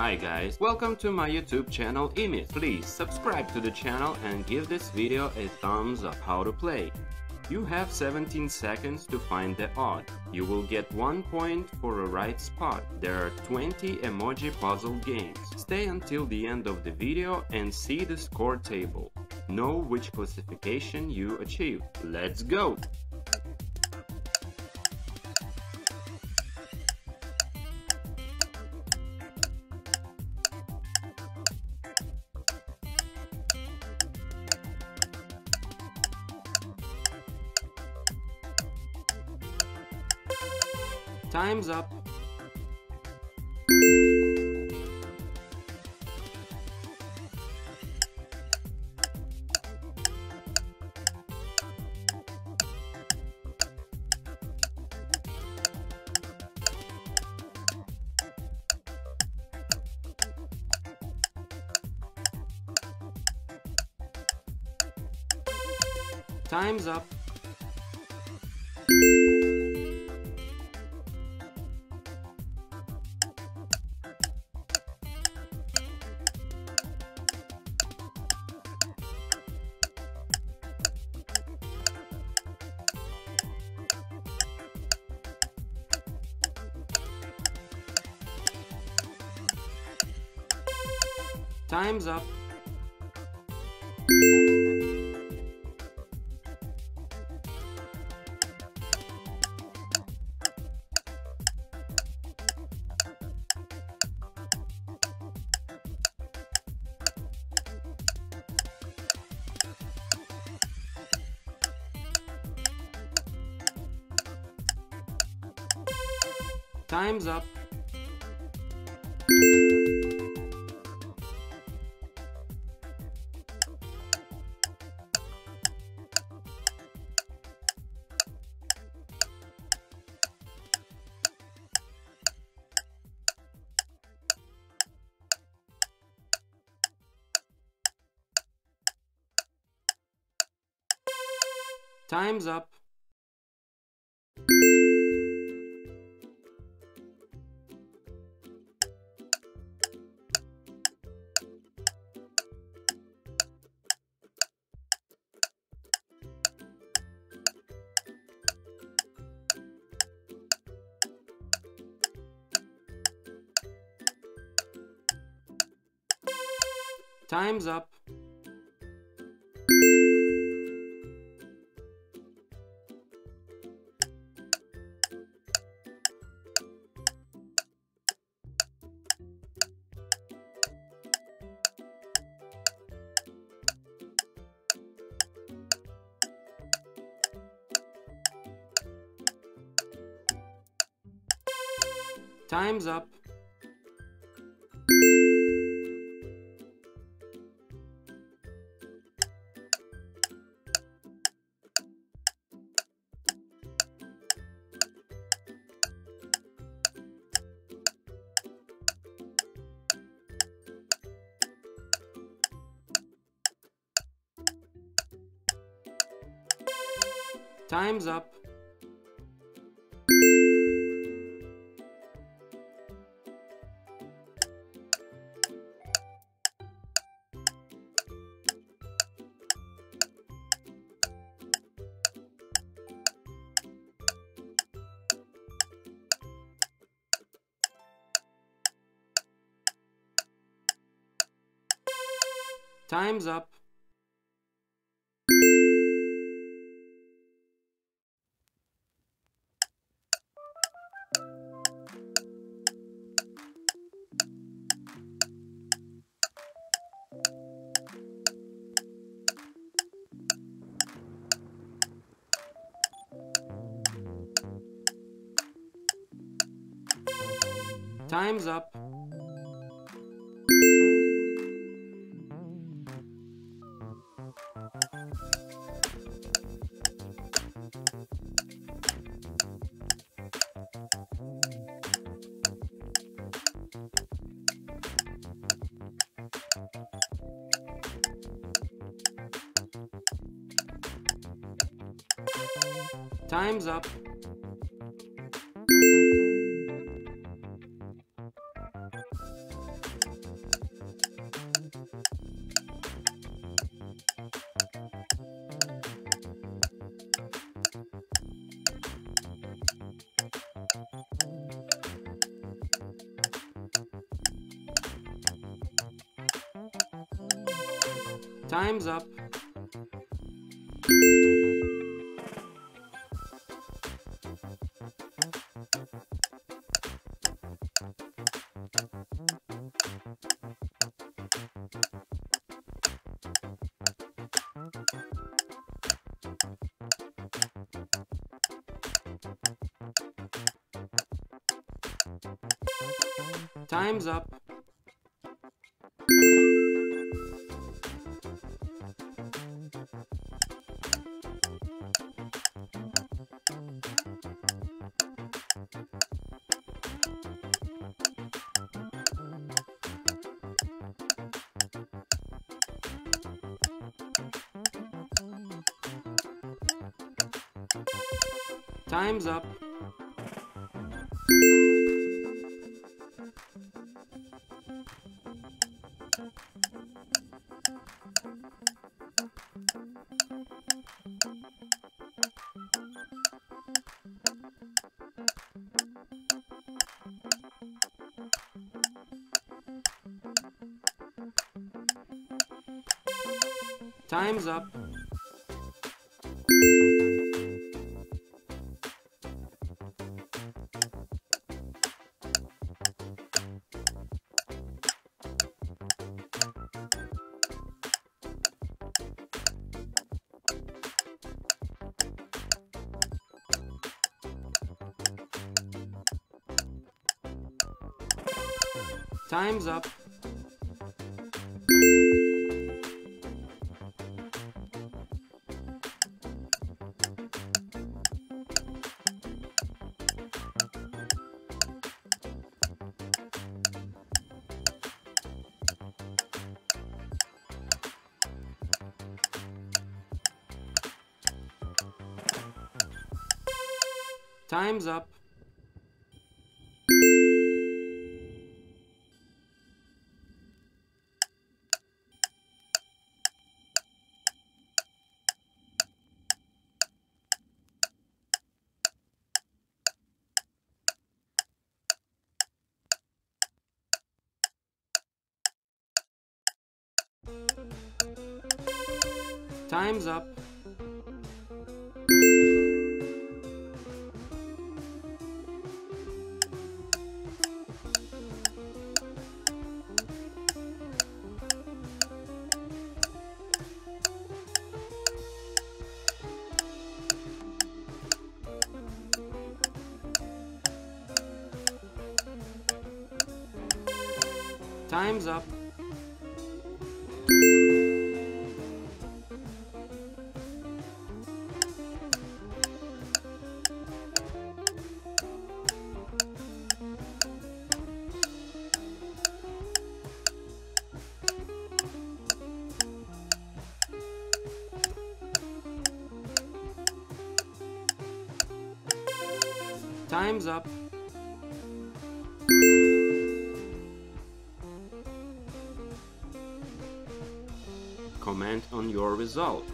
Hi guys, welcome to my YouTube channel Imis. Please subscribe to the channel and give this video a thumbs up how to play. You have 17 seconds to find the odd. You will get 1 point for a right spot. There are 20 emoji puzzle games. Stay until the end of the video and see the score table. Know which classification you achieved. Let's go! Time's up. Time's up. Time's up. Time's up. Time's up. Time's up. Time's up. Time's up. Time's up. Time's up. Time's up. Time's up. Time's up. Time's up. Time's up. Time's up. Time's up. Time's up. Time's up. Time's up. Comment on your result.